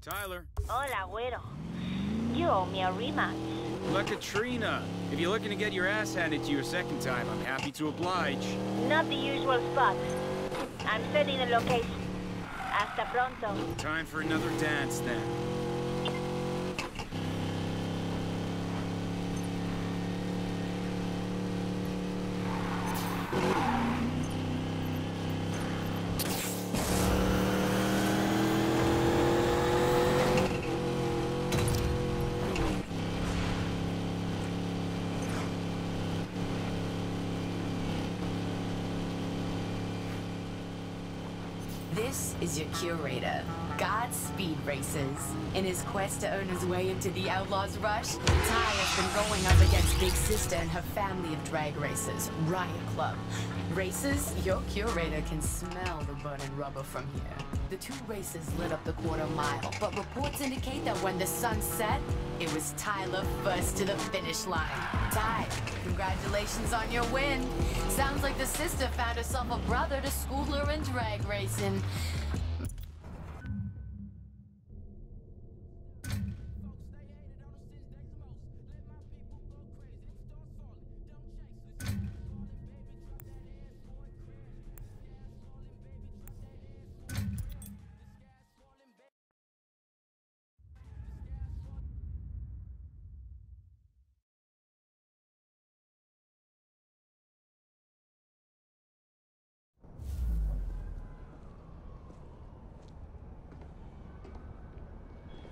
Tyler. Hola, güero. You owe me a rematch. La Catrina. If you're looking to get your ass handed to you a second time, I'm happy to oblige. Not the usual spot. I'm setting the location. Hasta pronto. Time for another dance, then. This is your curator, Godspeed Races. In his quest to earn his way into the Outlaws Rush, Ty has been going up against Big Sister and her family of drag races, Riot Club. Races, your curator can smell the burning rubber from here. The two races lit up the quarter mile, but reports indicate that when the sun set, it was Tyler first to the finish line. Ty, congratulations on your win. Sounds like the sister found herself a brother to school her in drag racing.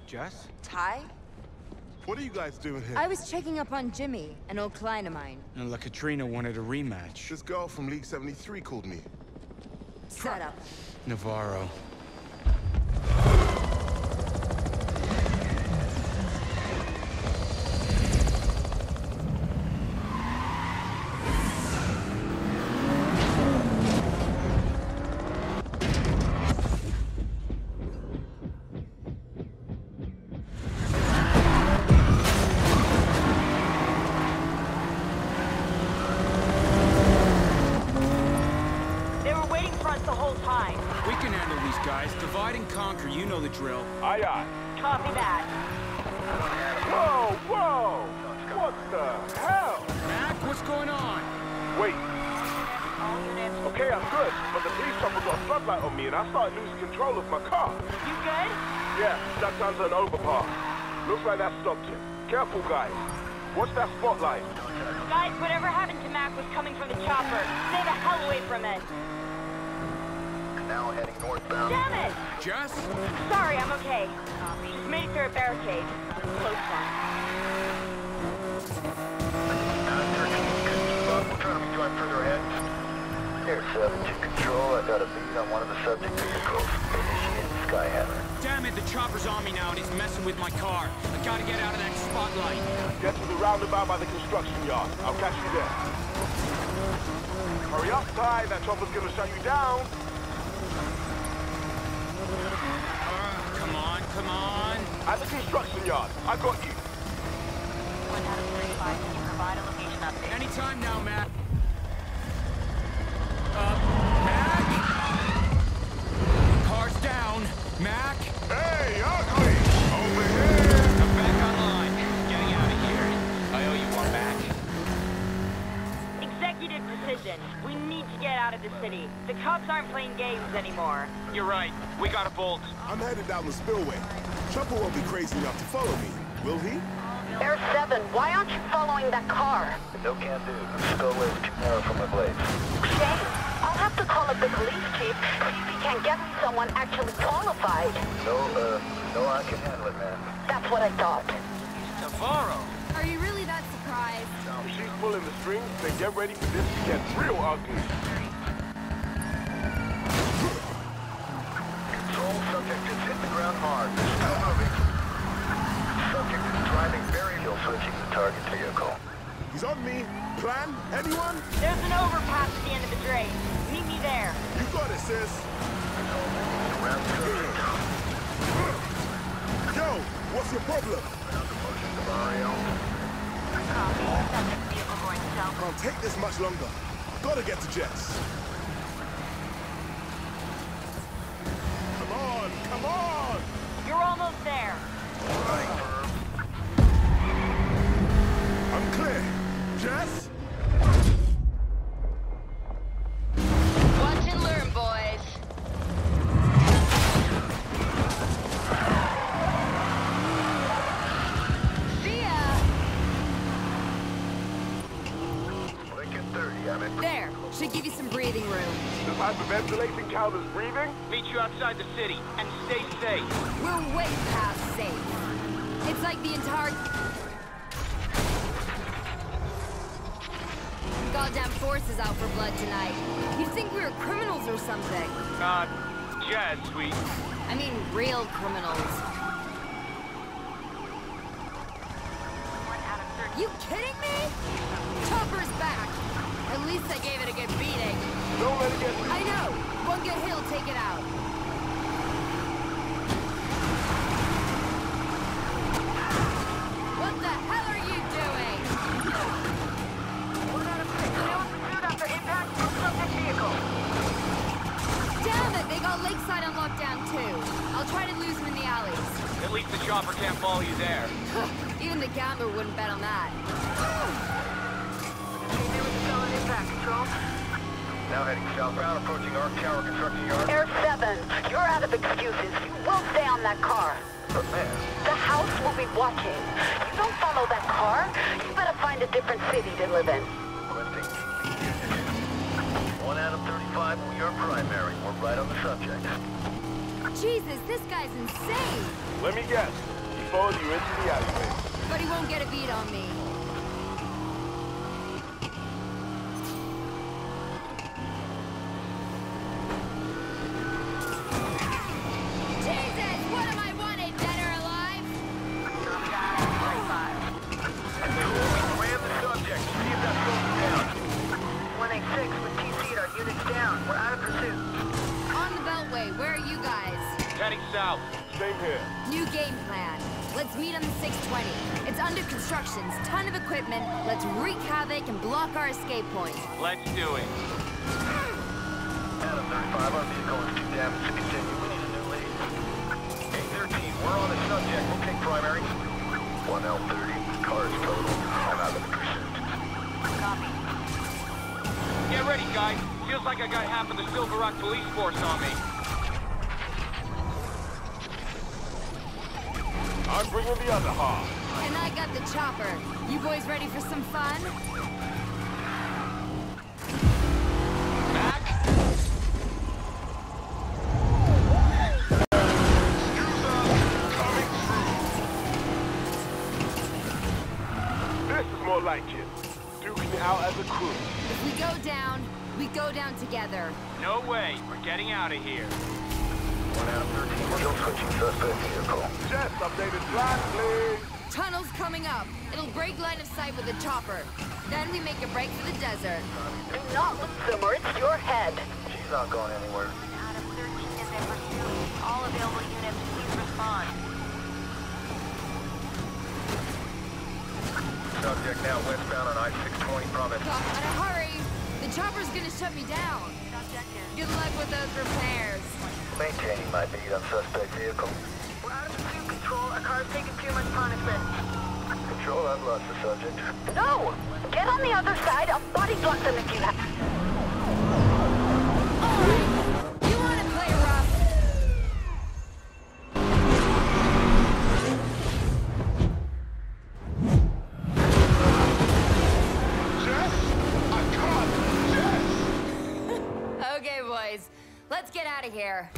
Jess? Ty? What are you guys doing here? I was checking up on Jimmy, an old client of mine. And La Catrina wanted a rematch. This girl from League 73 called me. Set up. Navarro. Gonna shut you down. Uh, come on, come on. At the construction yard. I got you. One out of 35. Can you provide a location update? Anytime now, playing anymore. You're right. We got a bolt. I'm headed down the spillway. Chopper won't be crazy enough to follow me, will he? Air 7, why aren't you following that car? No can do. The spillway is too narrow for my blades. Shame. I'll have to call up the police chief, see if he can get me someone actually qualified. No, uh, no, I can handle it, man. That's what I thought. Navarro. Are you really that surprised? If she's pulling the strings, then get ready for this to get real ugly. Has hit the ground hard. They're still moving. Subject is driving very ill, switching the target vehicle. He's on me. Plan? Anyone? There's an overpass at the end of the drain. Meet me there. You got it, sis. Around subject. Yo, what's your problem? Motion to Mario. Copy. Subject vehicle going south. Can't take this much longer. Gotta get to Jess. Outside the city, and stay safe. We're way past safe. It's like the entire... Goddamn force is out for blood tonight. You'd think we were criminals or something. Uh, Jazz, sweet. I mean, real criminals. Even wouldn't bet on that. Came in with a solid impact. Control. Now heading southbound, approaching Arc Tower Construction Yard. Air 7, you're out of excuses. You will stay on that car. But man, The house will be watching. You don't follow that car, you better find a different city to live in. requesting TP units. One out of 35, we are primary. We're right on the subject. Jesus, this guy's insane. Let me guess. He followed you into the alleyway. But he won't get a beat on me. The other half. And I got the chopper. You boys ready for some fun? Back? This is more like it. Duking it out as a crew. If we go down, we go down together. No way. We're getting out of here. Still switching suspect vehicle. Just updated flash, please. Tunnel's coming up. It'll break line of sight with a chopper. Then we make a break for the desert. Do not look Zimmer, it's your head. She's not going anywhere. Adam 13 is in pursuit. All available units, please respond. Subject now westbound on I-620 Promise. Gotta hurry. The chopper's gonna shut me down. Good luck with those repairs. Maintaining my lead on suspect vehicle. We're out of pursuit control. Our car's taking too much punishment. Control, I've lost the subject. No! Get on the other side. I'll body block them if you have. Alright. You wanna play rough? Jess? I can't. Jess! Okay, boys. Let's get out of here.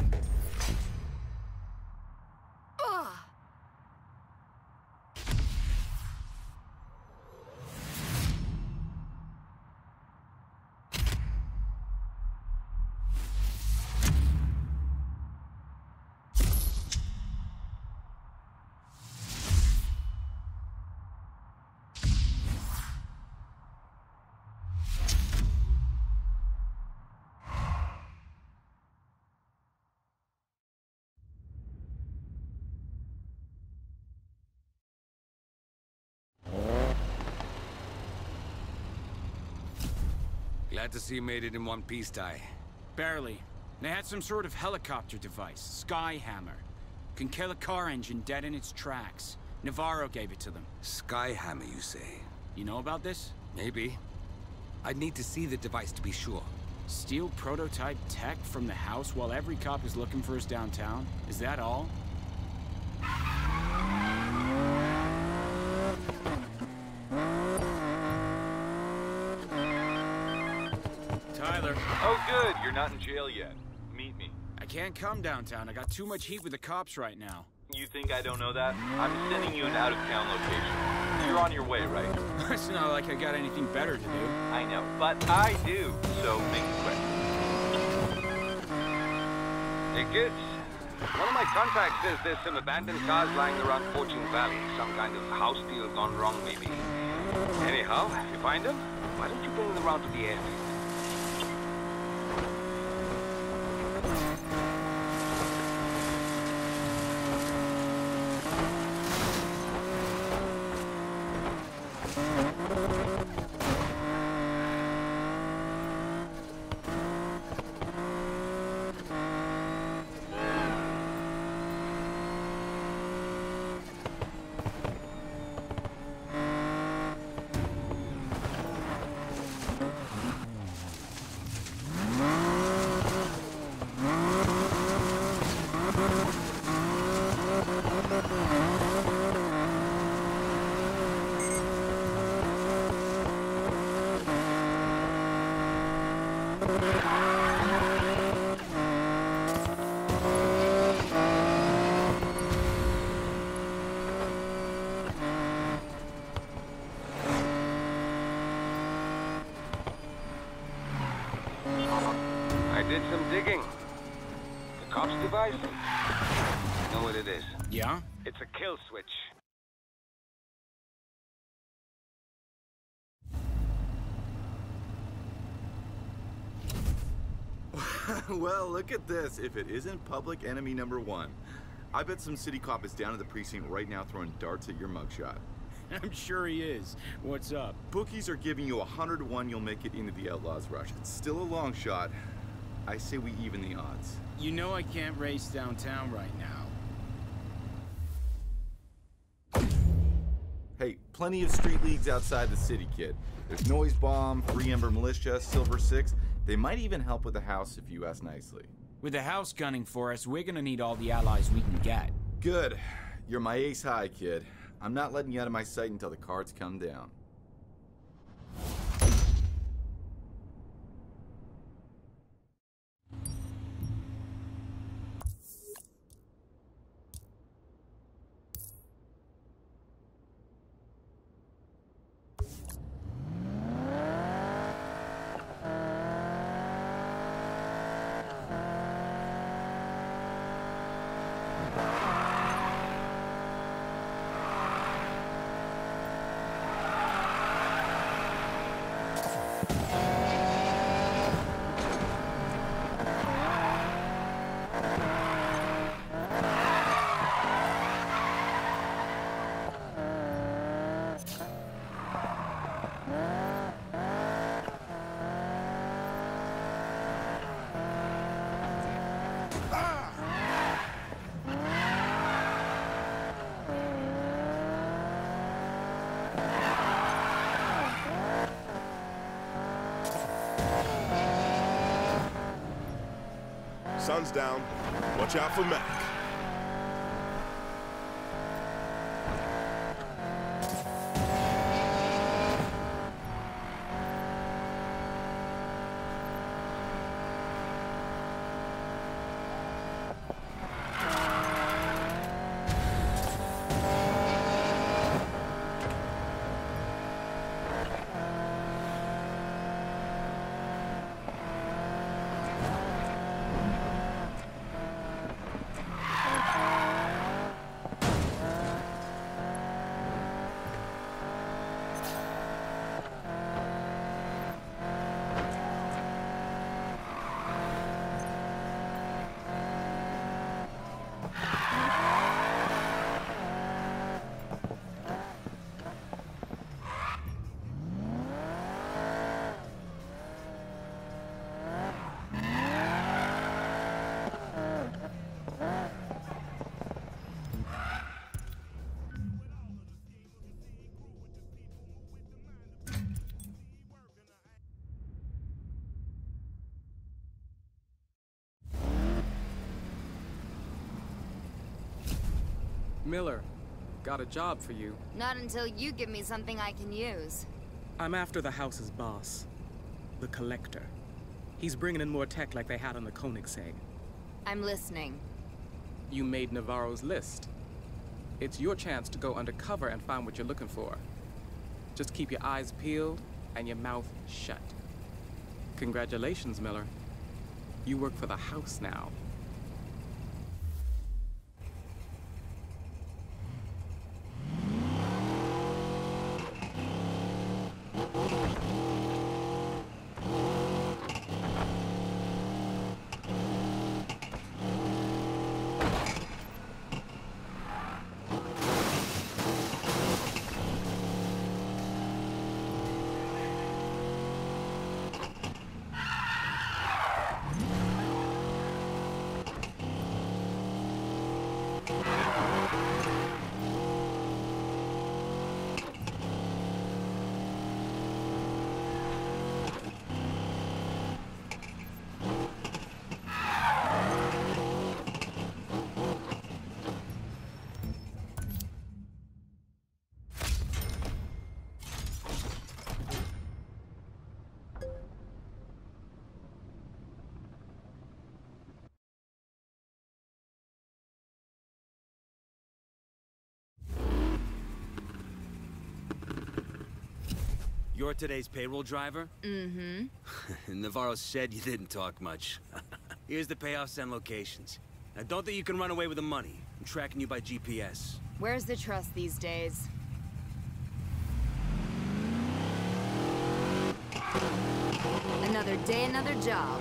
Glad to see you made it in one piece, Ty. Barely. They had some sort of helicopter device, Skyhammer. Can kill a car engine dead in its tracks. Navarro gave it to them. Skyhammer, you say? You know about this? Maybe. I'd need to see the device to be sure. Steal prototype tech from the house while every cop is looking for us downtown? Is that all? Good. You're not in jail yet. Meet me. I can't come downtown. I got too much heat with the cops right now. You think I don't know that? I'm sending you an out-of-town location. You're on your way, right? it's not like I got anything better to do. I know, but I do, so make it quick. Hey, kids. One of my contacts says there's some abandoned cars lying around Fortune Valley. Some kind of house deal gone wrong, maybe. Anyhow, if you find them, why don't you bring them around to the airfield? I did some digging. The cops device? I know what it is. Yeah? It's a kill switch. well, look at this. If it isn't public enemy number one. I bet some city cop is down at the precinct right now throwing darts at your mugshot. I'm sure he is. What's up? Bookies are giving you a 100 to 1 you'll make it into the Outlaws Rush. It's still a long shot. I say we even the odds. You know I can't race downtown right now. Hey, plenty of street leagues outside the city, kid. There's Noise Bomb, Free Ember Militia, Silver Six. They might even help with the house if you ask nicely. With the house gunning for us, we're gonna need all the allies we can get. Good. You're my ace high, kid. I'm not letting you out of my sight until the cards come down. Sun's down. Watch out for Mac. Miller, got a job for you. Not until you give me something I can use. I'm after the house's boss, the Collector. He's bringing in more tech like they had on the Koenigsegg. I'm listening. You made Navarro's list. It's your chance to go undercover and find what you're looking for. Just keep your eyes peeled and your mouth shut. Congratulations, Miller. You work for the house now. You're today's payroll driver? Mm-hmm. Navarro said you didn't talk much. Here's the payoffs and locations. Now don't think you can run away with the money. I'm tracking you by GPS. Where's the trust these days? Another day, another job.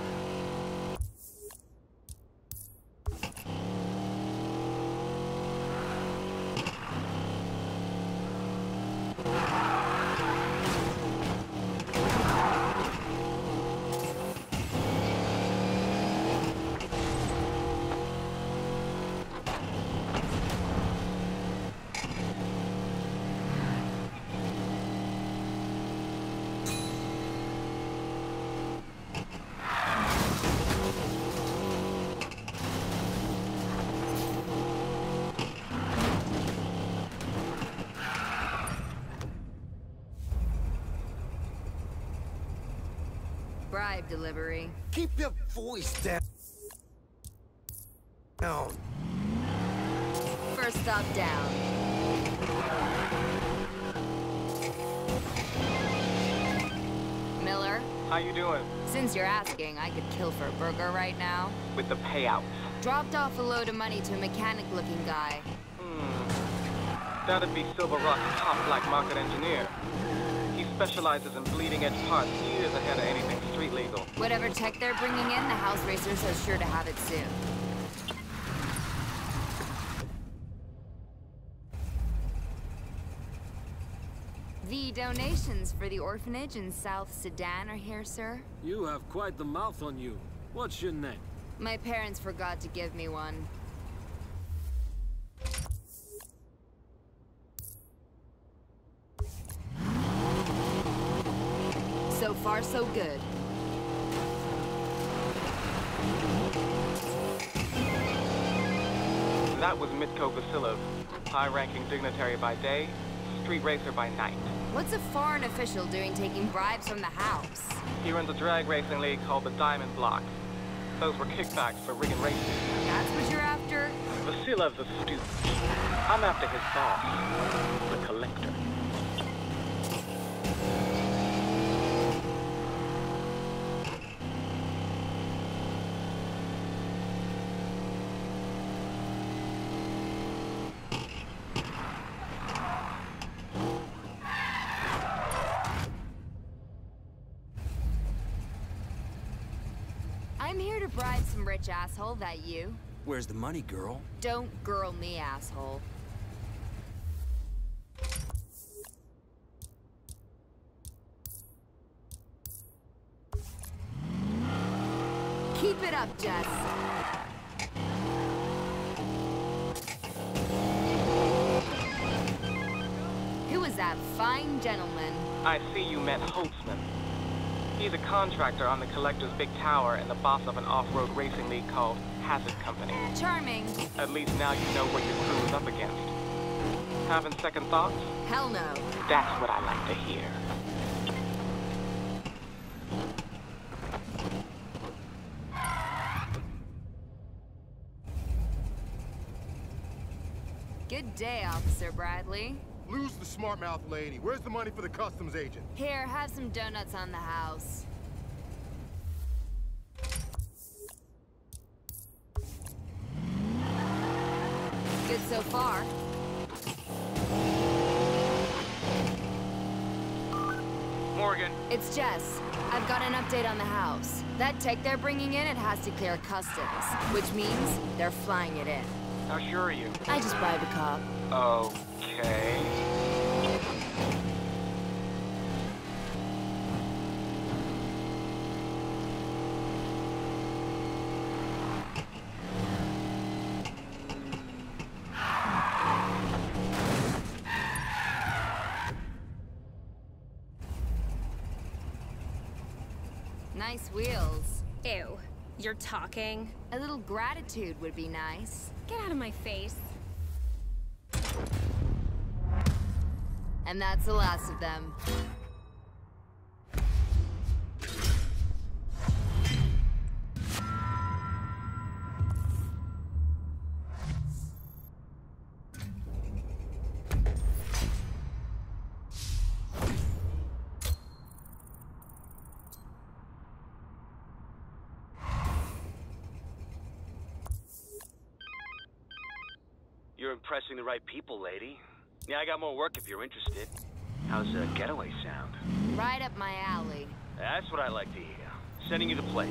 Bribe delivery. Keep your voice down. Down. First stop down. Miller, How you doing? since you're asking, I could kill for a burger right now. With the payouts. Dropped off a load of money to a mechanic-looking guy. Hmm. That'd be Silver Rock's top black market engineer. He specializes in bleeding edge parts years ahead of anything street legal. Whatever tech they're bringing in, the house racers are sure to have it soon. The donations for the orphanage in South Sudan are here, sir. You have quite the mouth on you. What's your name? My parents forgot to give me one. So far, so good. That was Mitko Vasilov, high-ranking dignitary by day, street racer by night. What's a foreign official doing taking bribes from the house? He runs a drag racing league called the Diamond Block. Those were kickbacks for rigging races. That's what you're after? Vasilov's a stooge. I'm after his boss, the Collector. I'm here to bribe some rich asshole, that you? Where's the money, girl? Don't girl me, asshole. Keep it up, Jess. Who was that fine gentleman? I see you met Holtzman. He's a contractor on the Collector's big tower and the boss of an off-road racing league called Hazard Company. Charming. At least now you know what your crew is up against. Having second thoughts? Hell no. That's what I like to hear. Good day, Officer Bradley. Lose the smart mouth lady. Where's the money for the customs agent? Here, have some donuts on the house. Good so far. Morgan. It's Jess. I've got an update on the house. That tech they're bringing in, it has to clear customs, which means they're flying it in. How sure are you? I just bribed a cop. Okay. Nice wheels. Ew. You're talking? A little gratitude would be nice. Get out of my face. And that's the last of them. You're impressing the right people, lady. Yeah, I got more work if you're interested. How's a getaway sound? Right up my alley. That's what I like to hear. Sending you to place.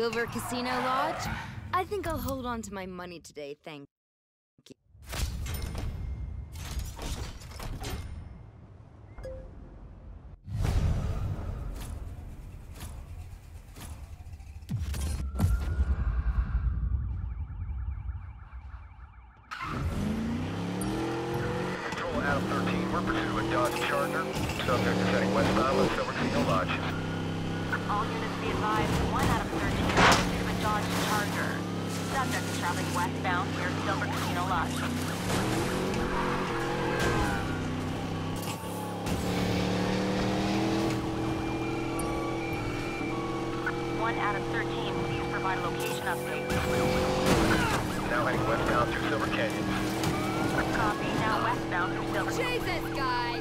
Silver Casino Lodge? I think I'll hold on to my money today, thank Jesus, guys!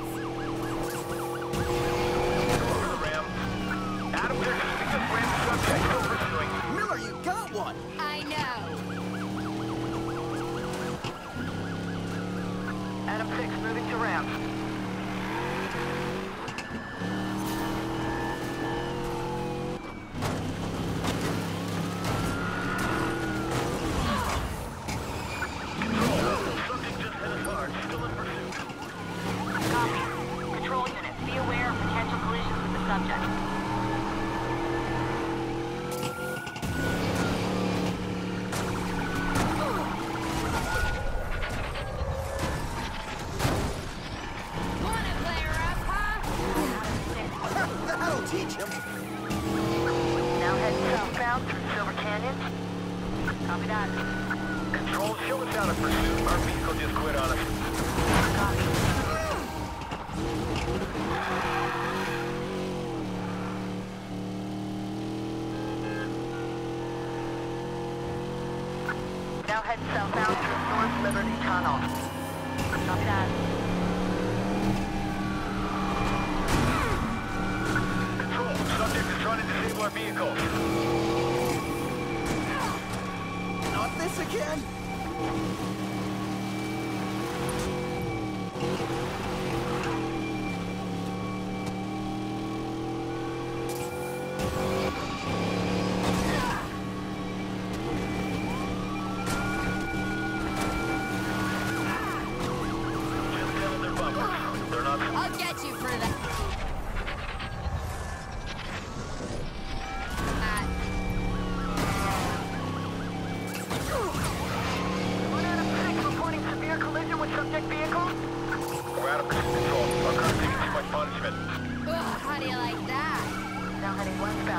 Ram. Adam. Miller, you got one! I know. Adam 6, moving to Ram.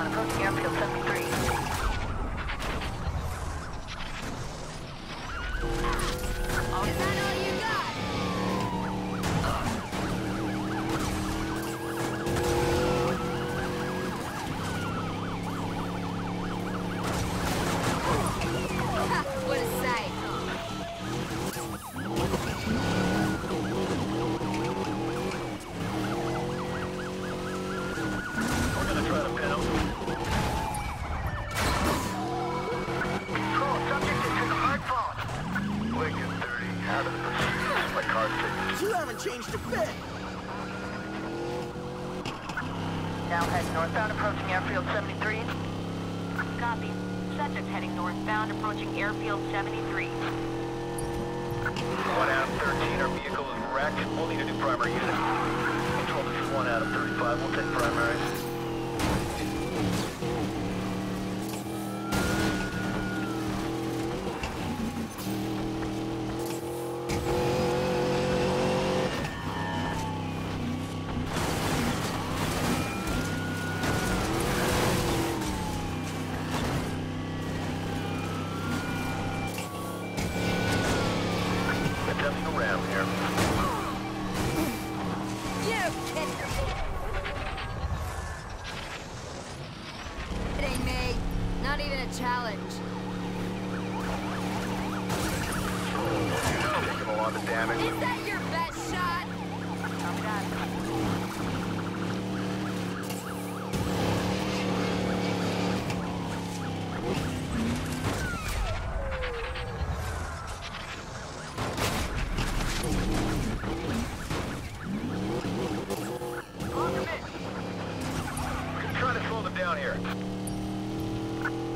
approaching airfield 73.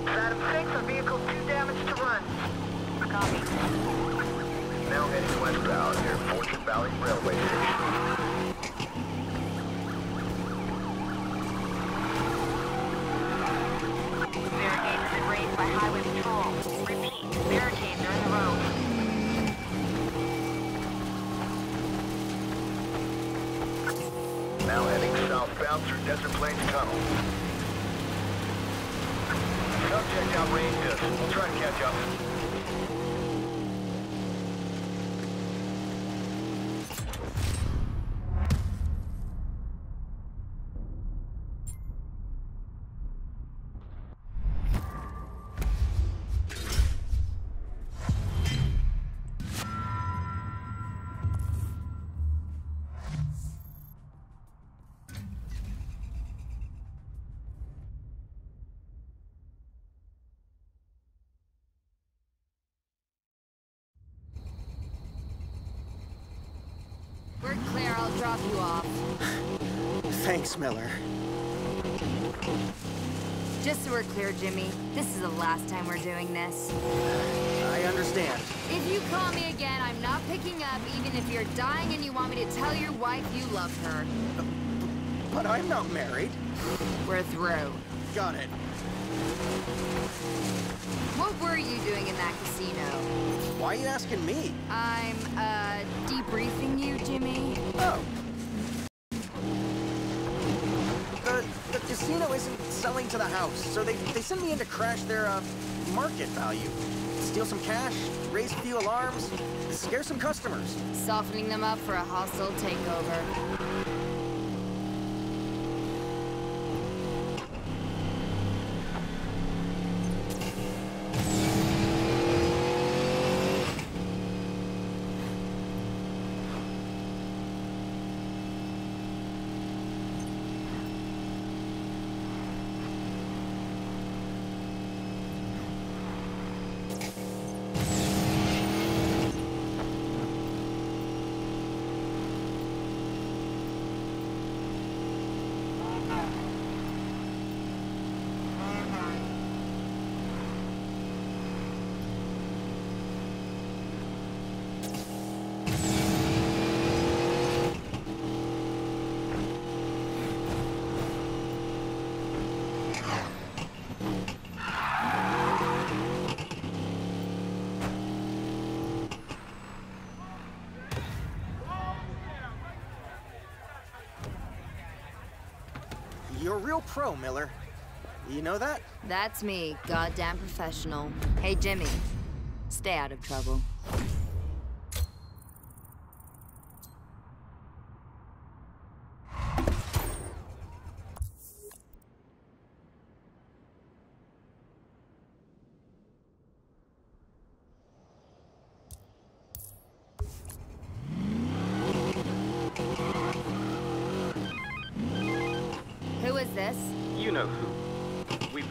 Adam 6, our vehicle too damaged to run. Copy. Now heading westbound near Fortune Valley Railway Station. Now heading southbound through Desert Plains Tunnel subject outranged us. We'll try to catch up. Thanks, Miller. Just so we're clear, Jimmy, this is the last time we're doing this. I understand. If you call me again, I'm not picking up, even if you're dying and you want me to tell your wife you love her. But I'm not married. We're through. Got it. What were you doing in that casino? Why are you asking me? I'm, uh, debriefing you, Jimmy. Oh. Casino isn't selling to the house, so they, they sent me in to crash their, uh, market value. Steal some cash, raise a few alarms, scare some customers. Softening them up for a hostile takeover. You're a real pro, Miller. You know that? That's me, goddamn professional. Hey, Jimmy, stay out of trouble.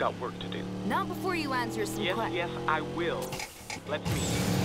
Got work to do. Not before you answer some Yes, que- yes, I will. Let's meet.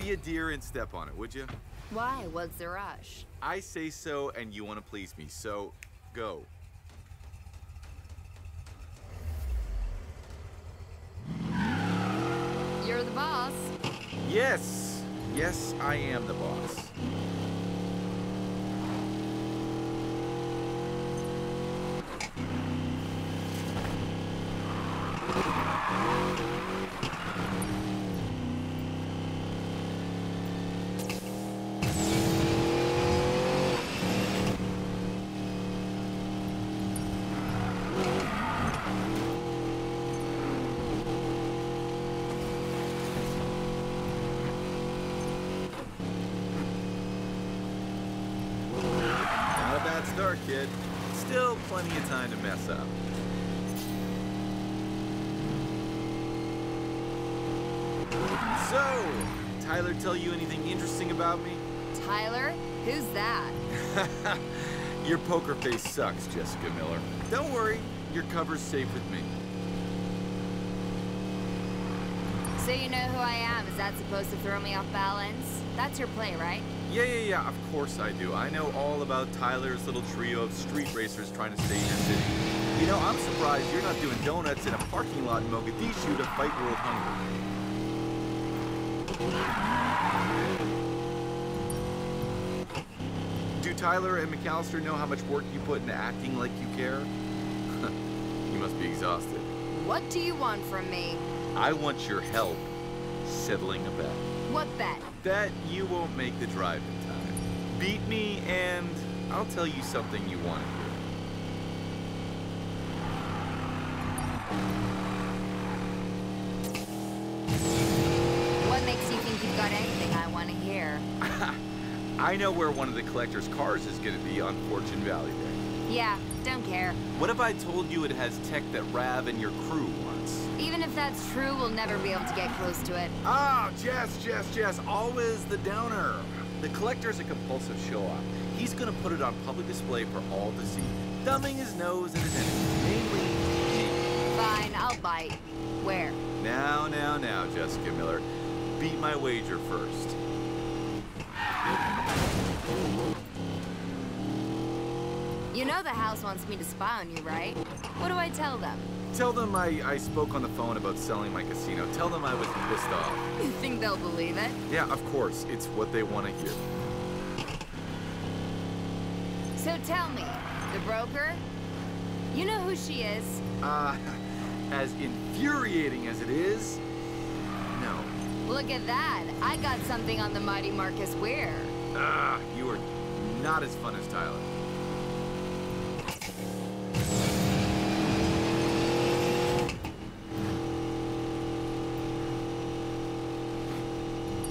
Be a deer and step on it, would you? Why? What's the rush? I say so, and you want to please me, so go. You're the boss. Yes, yes, I am the boss. Not a bad start, kid. Still plenty of time to mess up. So, Tyler tell you anything interesting about me? Tyler? Who's that? Your poker face sucks, Jessica Miller. Don't worry, your cover's safe with me. So you know who I am. Is that supposed to throw me off balance? That's your play, right? Yeah, yeah, yeah, of course I do. I know all about Tyler's little trio of street racers trying to stay in the city. You know, I'm surprised you're not doing donuts in a parking lot in Mogadishu to fight world hunger. Do Tyler and McAllister know how much work you put into acting like you care? you must be exhausted. What do you want from me? I want your help settling a bet. What bet? That you won't make the drive in time. Beat me, and I'll tell you something you want to hear. What makes you think you've got anything I want to hear? I know where one of the collector's cars is going to be on Fortune Valley Day. Yeah, don't care. What if I told you it has tech that Rav and your crew wants? Even if that's true, we'll never be able to get close to it. Ah, Jess, Jess, Jess, always the downer. The collector's a compulsive show-off. He's going to put it on public display for all to see, thumbing his nose at his enemies, mainly me. Fine, I'll bite. Where? Now, now, now, Jessica Miller. Beat my wager first. You know the house wants me to spy on you, right? What do I tell them? Tell them I, I spoke on the phone about selling my casino. Tell them I was pissed off. You think they'll believe it? Yeah, of course. It's what they want to hear. So tell me, the broker? You know who she is? Uh, as infuriating as it is, no. Look at that. I got something on the mighty Marcus Weir. Ah, you are not as fun as Tyler.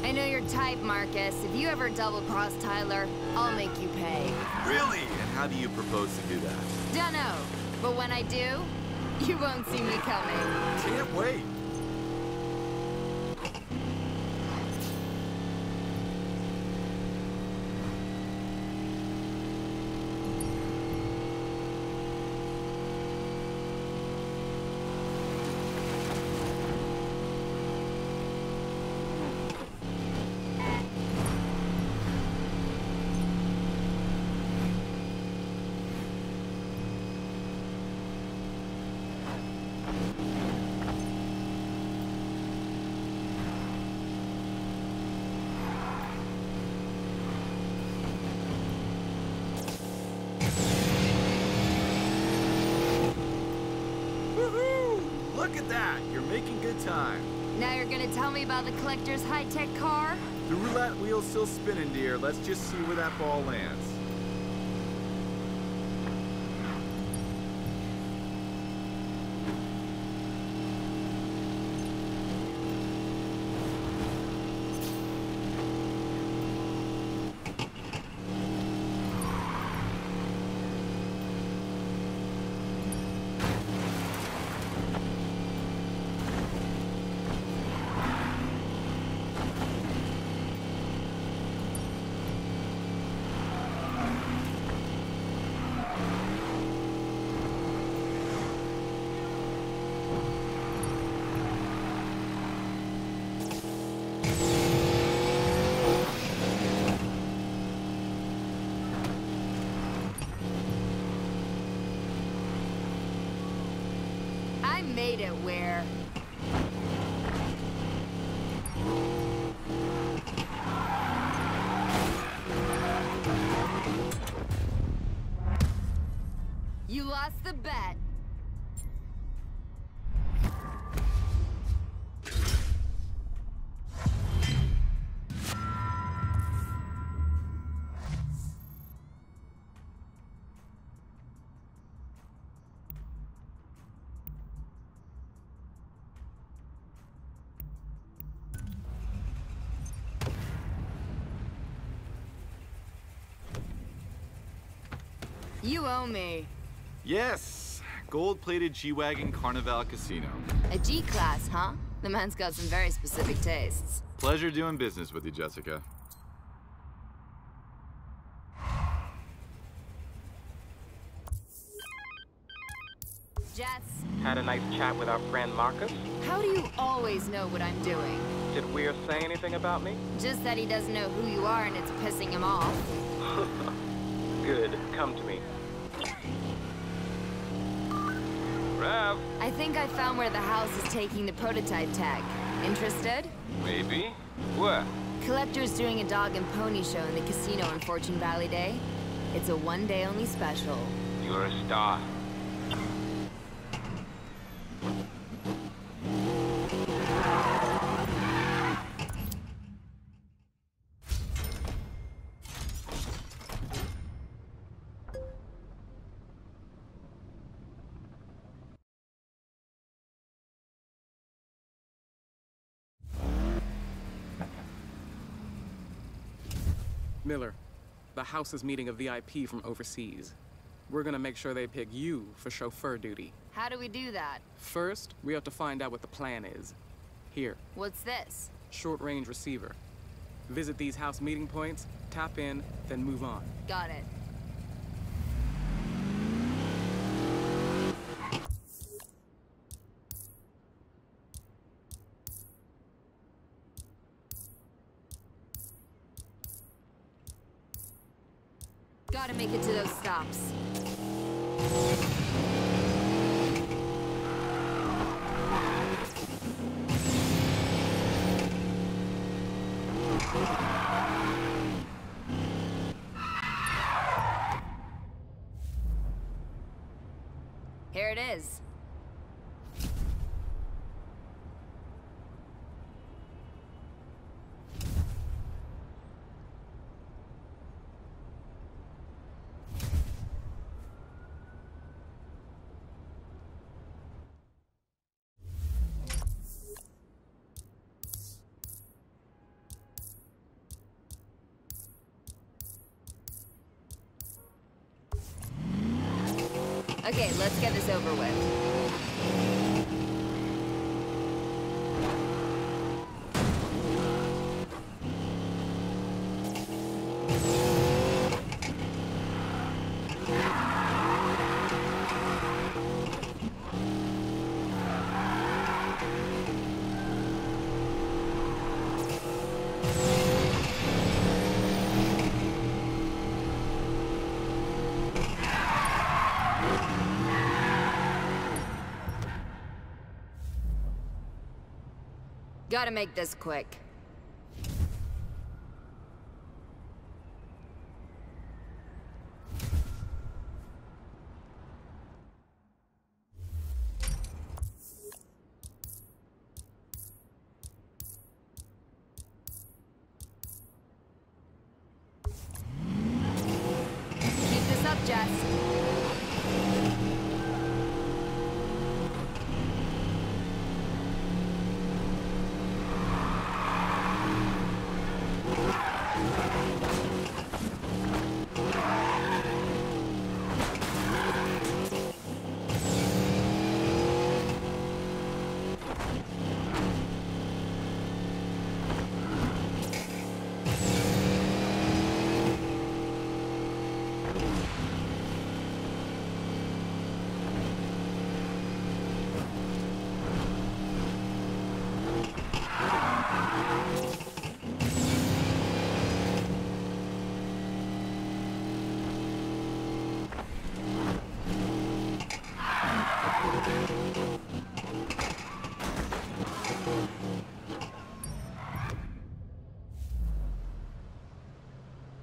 I know your type, Marcus. If you ever double-cross Tyler, I'll make you pay. Really? And how do you propose to do that? Dunno. But when I do, you won't see me coming. Can't wait. Woohoo! Look at that. You're making good time. Now you're gonna tell me about the collector's high-tech car? The roulette wheel's still spinning, dear. Let's just see where that ball lands. Made it where... You owe me. Yes, gold-plated G-Wagon Carnival Casino. A G-Class, huh? The man's got some very specific tastes. Pleasure doing business with you, Jessica. Jess, Had a nice chat with our friend Marcus. how do you always know what I'm doing? Did Weir say anything about me? Just that he doesn't know who you are and it's pissing him off. Good. Come to me. Rav, I think I found where the house is taking the prototype tag. Interested? maybe? Where? Collector's doing a dog and pony show in the casino on Fortune Valley Day. It's a one-day only special. You're a star. Miller, the house is meeting a VIP from overseas. We're gonna make sure they pick you for chauffeur duty. How do we do that? First, we have to find out what the plan is. Here, What's this? short range receiver. Visit these house meeting points, tap in, then move on. Got it. Gotta make it to those stops. Okay, let's get this over with. Gotta make this quick.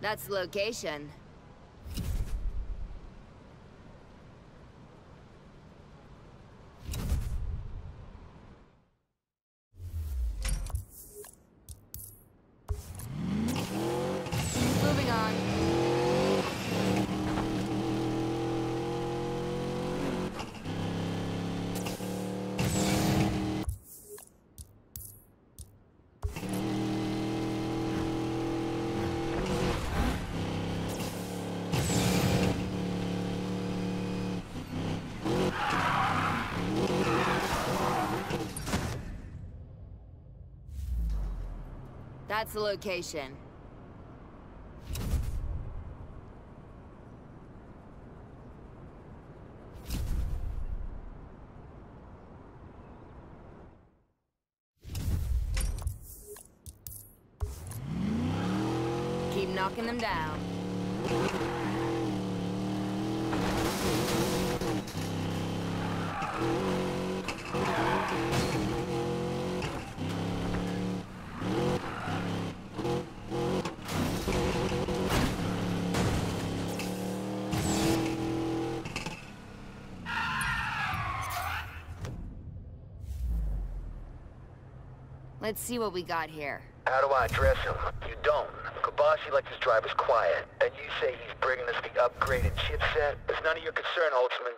That's the location. Moving on. That's the location. Let's see what we got here. How do I address him? You don't. Kabashi likes his drivers quiet, and you say he's bringing us the upgraded chipset? It's none of your concern, Holtzman.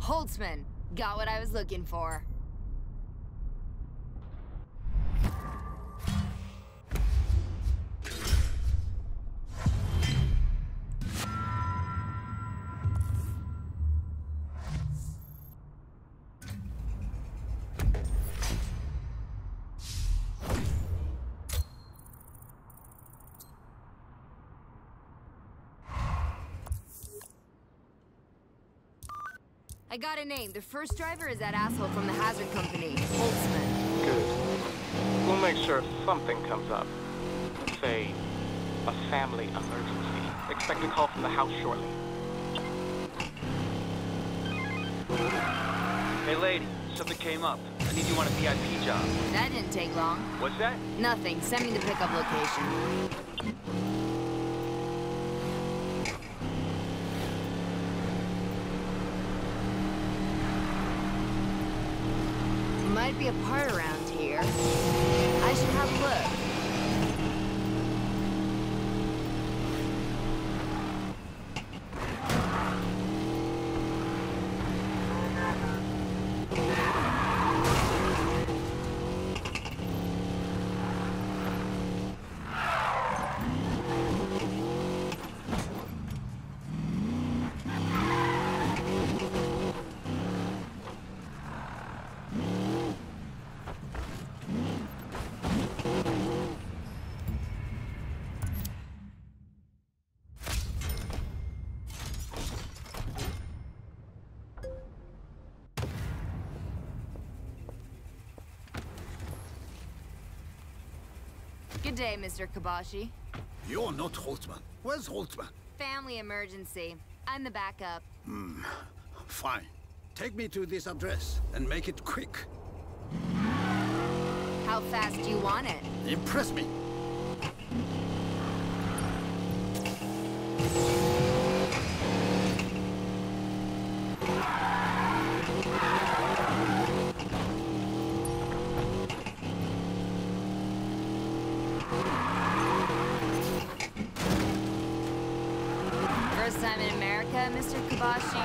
Holtzman, got what I was looking for. Got a name. The first driver is that asshole from the Hazard Company, Holtzman. Good. We'll make sure something comes up. Say, a family emergency. Expect a call from the house shortly. Hey, lady, something came up. I need you on a VIP job. That didn't take long. What's that? Nothing. Send me the pickup location. Might be a part around here. I should have a look. Good day, Mr. Kabashi. You're not Holtzman. Where's Holtzman? Family emergency. I'm the backup. Hmm. Fine. Take me to this address and make it quick. How fast do you want it? Impress me. Time in America, Mr. Kabashi?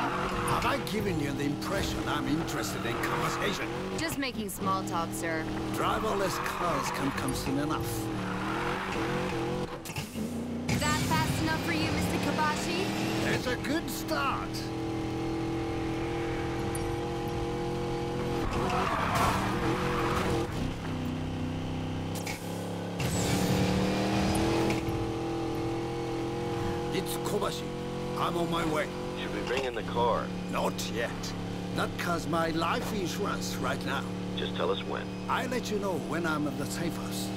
Have I given you the impression I'm interested in conversation? Just making small talk, sir. Driverless cars can come soon enough. Is That fast enough for you, Mr. Kabashi? It's a good start. It's Kobashi. I'm on my way. Should we bring in the car? Not yet. That car's my life insurance right now. Just tell us when. I'll let you know when I'm at the safest.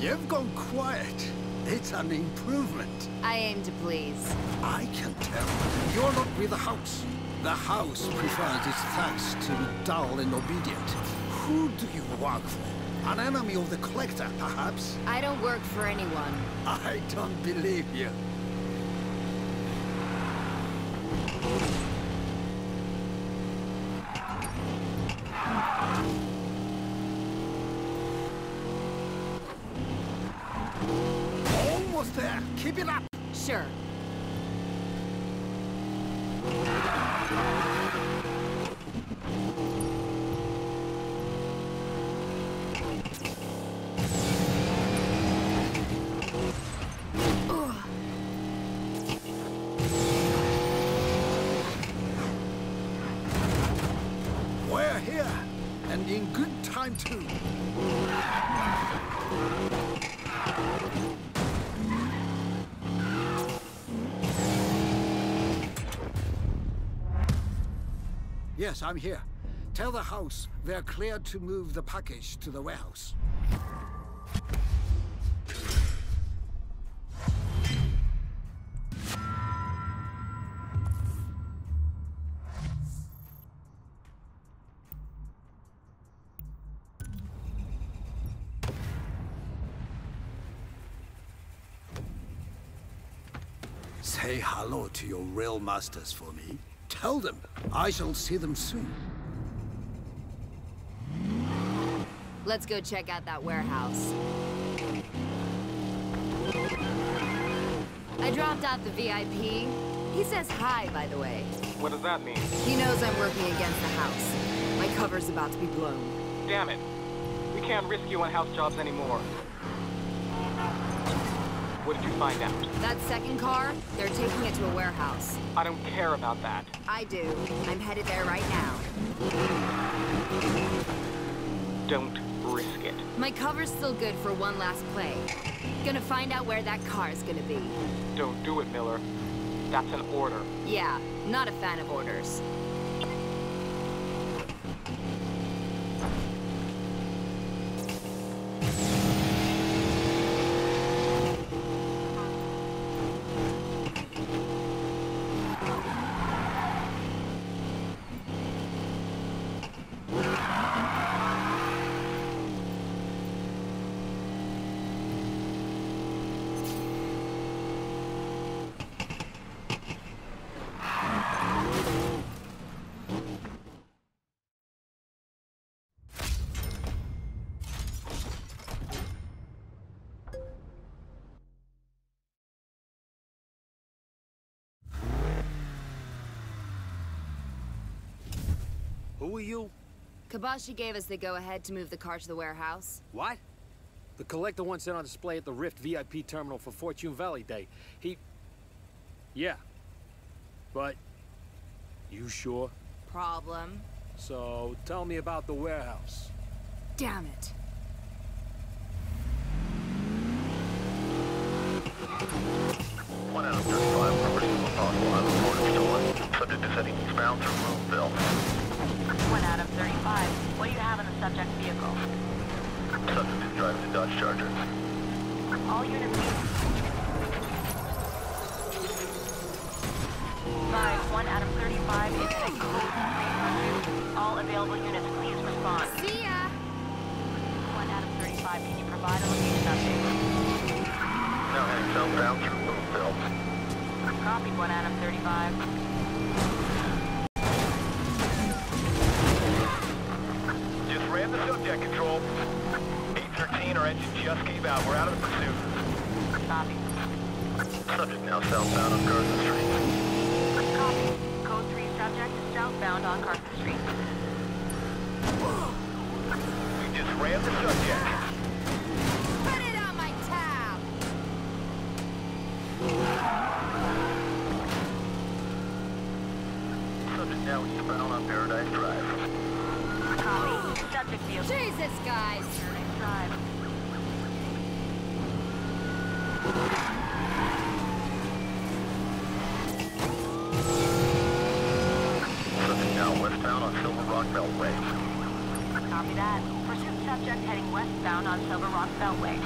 You've gone quiet. It's an improvement. I aim to please. I can tell. You're not with the house. The house prefers its thugs to be dull and obedient. Who do you work for? An enemy of the Collector, perhaps? I don't work for anyone. I don't believe you. Yes, I'm here. Tell the house they're cleared to move the package to the warehouse. Say hello to your real masters for me. Tell them I shall see them soon. Let's go check out that warehouse. I dropped off the VIP. He says hi, by the way. What does that mean? He knows I'm working against the house. My cover's about to be blown. Damn it. We can't risk you on house jobs anymore. What did you find out? That second car, they're taking it to a warehouse. I don't care about that. I do. I'm headed there right now. Don't risk it. My cover's still good for one last play. Gonna find out where that car's gonna be. Don't do it, Miller. That's an order. Yeah, not a fan of orders. Who are you? Kabashi gave us the go-ahead to move the car to the warehouse. What? The collector wants it on display at the Rift VIP terminal for Fortune Valley Day. He... Yeah. But... You sure? Problem. So, tell me about the warehouse. Damn it. One out of 35, property of possible out of order stolen. Subject is heading eastbound through Moveville. One out of 35. What do you have in the subject vehicle? Subject is driving a Dodge Charger. All units... Five, one out of 35 is in a code 300. All available units, please respond. See ya! One out of 35, can you provide a location update? Now heading southbound through Moveville. Copied, one out of 35. Just gave out. We're out of the pursuit. Copy. Subject now southbound on Garden Street. Copy. Code 3 subject is southbound on Carson Street. We just ran the subject. Put it on my tab! Subject now eastbound on Paradise Drive. Copy. Subject vehicle. Jesus, guys! Paradise Drive. Subject now westbound on Silver Rock Beltway. Copy that. Pursuit subject heading westbound on Silver Rock Beltway.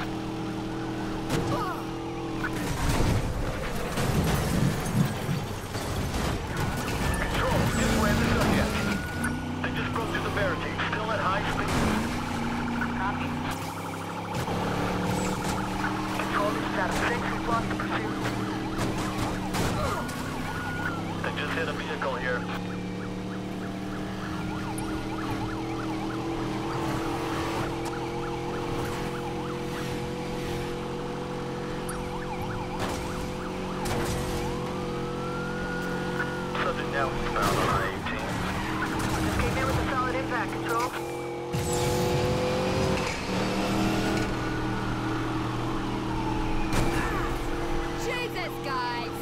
guys.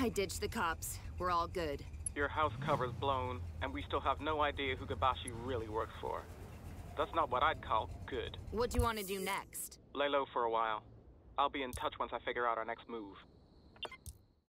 I ditched the cops. We're all good. Your house cover's blown, and we still have no idea who Gabashi really works for. That's not what I'd call good. What do you want to do next? Lay low for a while. I'll be in touch once I figure out our next move.